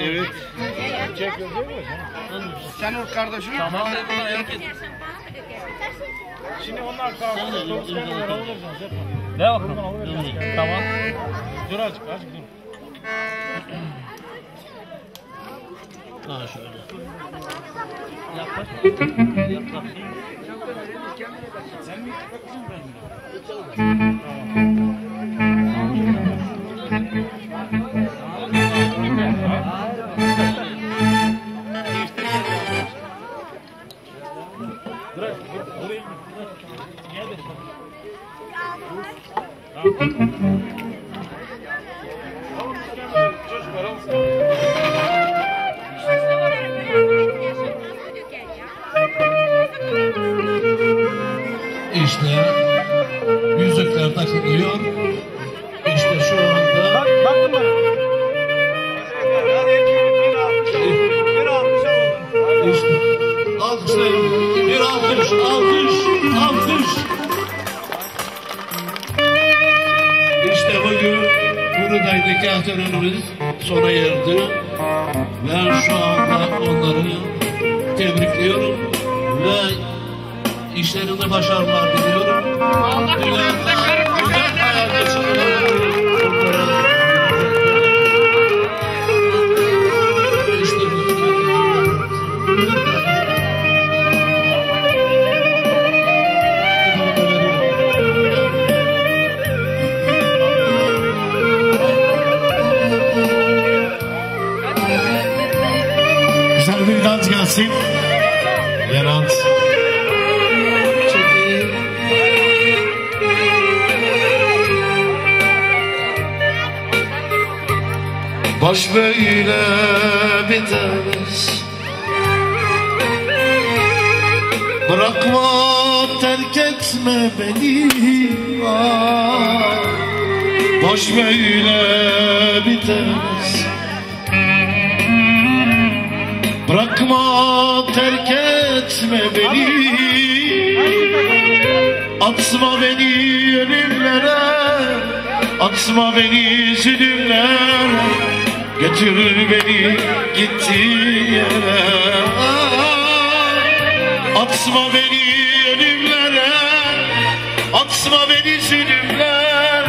Evet. O kardeşim. Tamam. Şimdi onlar alırsınız. Ne bakalım? Tamam. Dur azıcık azıcık dur. Ha şöyle. Yaklaş. Yaklaş. Sen mi bakıyorsun ben mi? Dur dur sona erdi. Ben şu anda onları tebrikliyorum ve işlerinde başarılar diliyorum. Dünyada gelsin. Yerant. Baş böyle bitemez Bırakma terk etme beni. Boş böyle bitemez Bırakma terk etme beni. Atma beni ölümlere. Atma beni zulümlere Götür beni gittiğin yere. Atma beni ölümlere. Atma beni zulümlere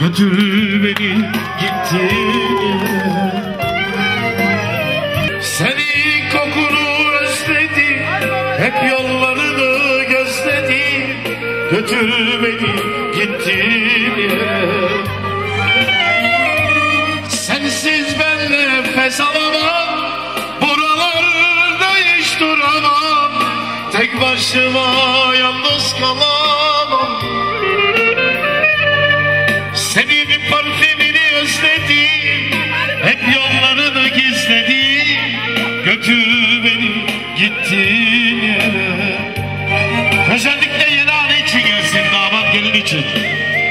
Götür beni gittiğin yere Götür beni gittiğin yere. Sensiz ben nefes alamam Buralarda hiç duramam. Tek başıma yalnız kalamam. Senin parfümünü özledim Hep yollarını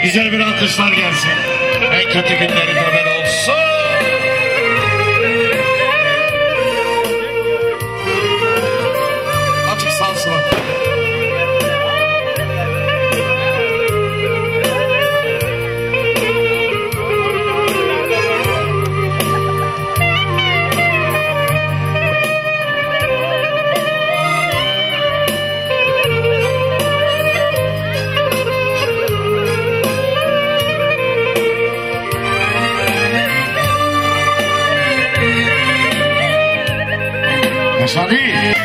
Güzel bir alkışlar gelsin. En kötü günleri de Passarinho.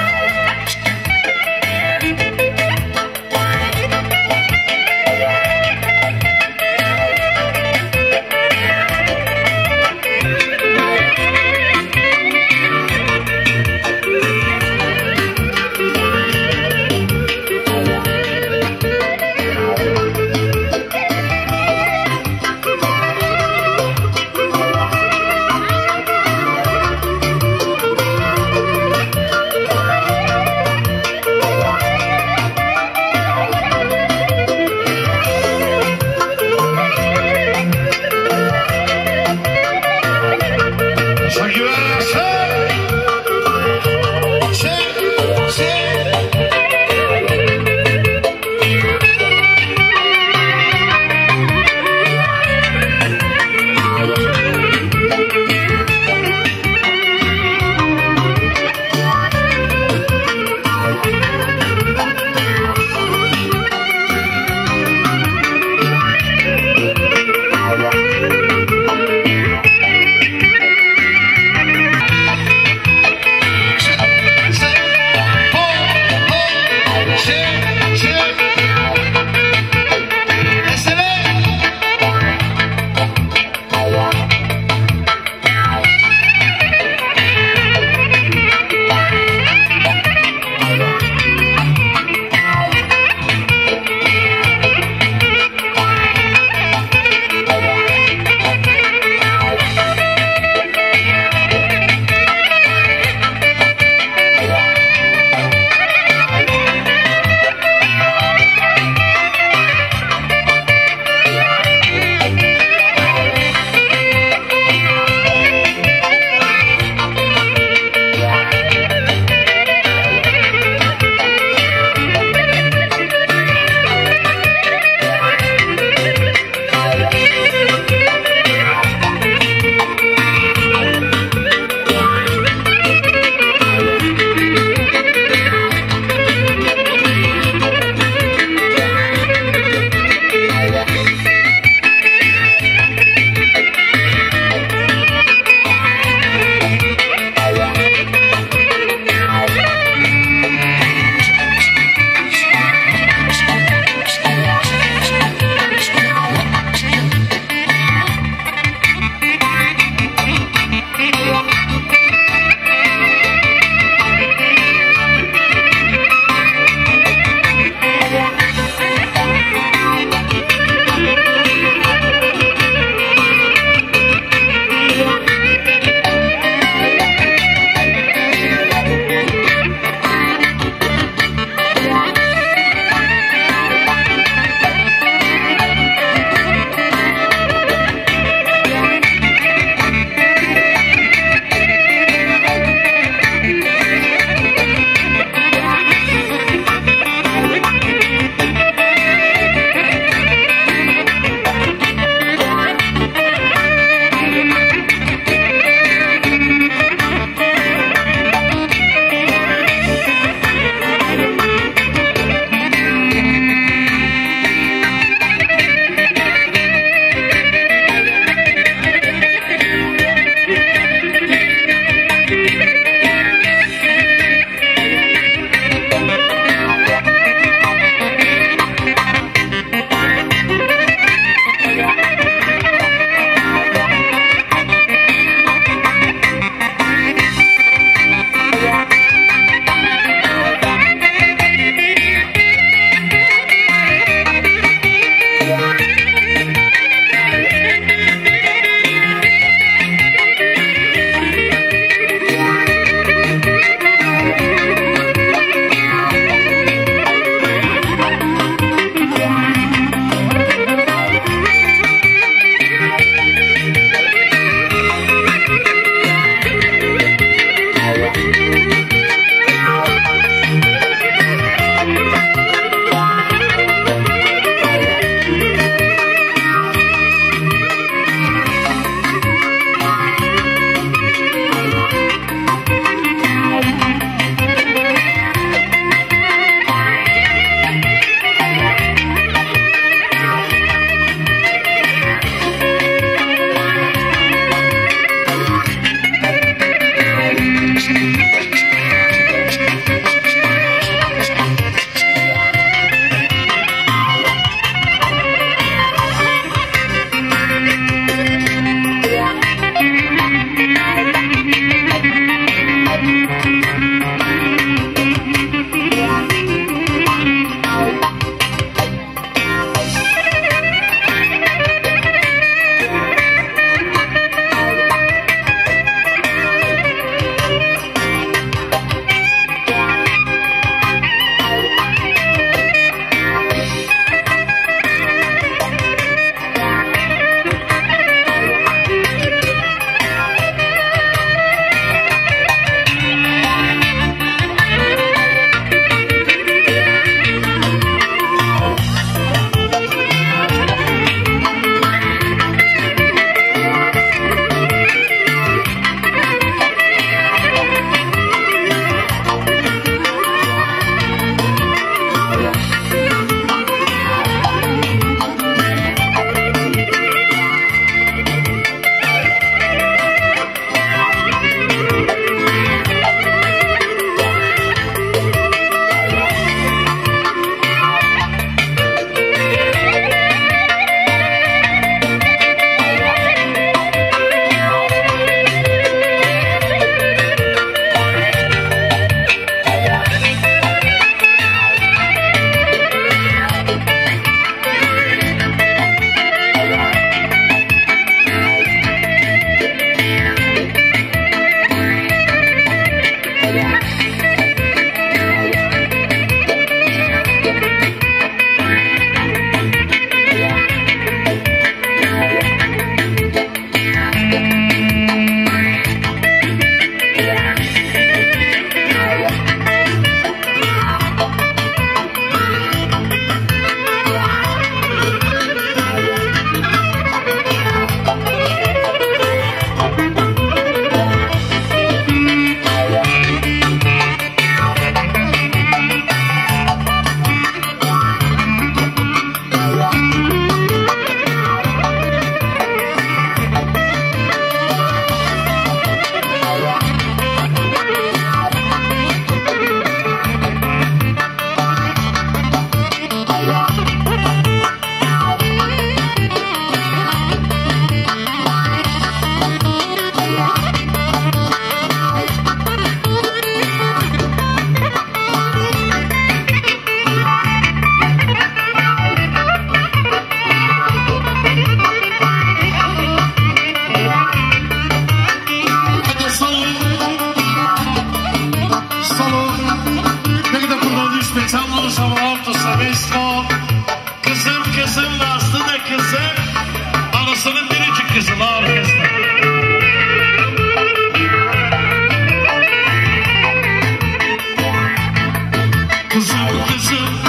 Jackson.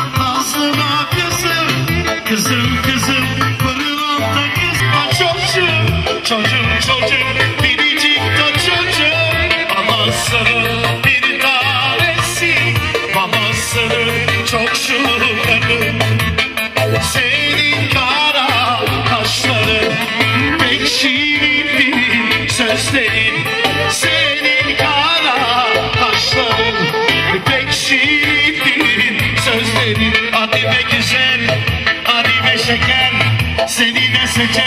Mr. Jack.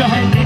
shine.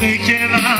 taken.